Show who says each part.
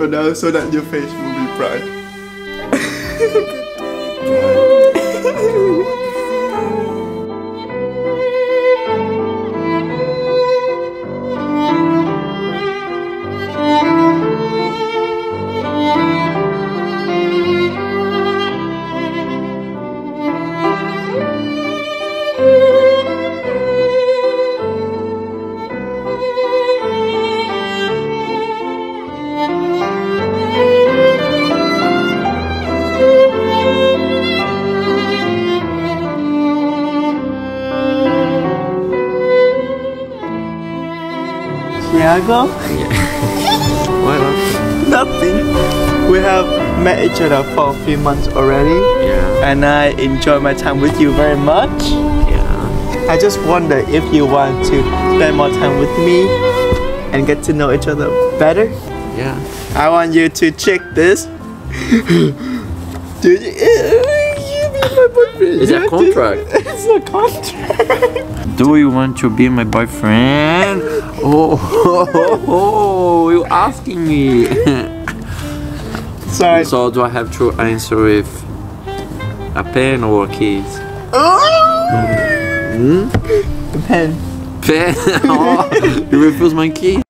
Speaker 1: for now so that your face will be bright. Thiago?
Speaker 2: Why not?
Speaker 1: Nothing. We have met each other for a few months already
Speaker 2: Yeah.
Speaker 1: and I enjoy my time with you very much.
Speaker 2: Yeah.
Speaker 1: I just wonder if you want to spend more time with me and get to know each other better.
Speaker 2: Yeah.
Speaker 1: I want you to check this. Do you, you be my boyfriend?
Speaker 2: It's
Speaker 1: You
Speaker 2: a
Speaker 1: have
Speaker 2: contract.
Speaker 1: It's a contract.
Speaker 2: Do you want to be my boyfriend? Oh, oh, oh, oh you asking me.
Speaker 1: Sorry.
Speaker 2: so do I have to answer with a pen or a kiss?
Speaker 1: The hmm? pen.
Speaker 2: Pen? oh, you refuse my kiss?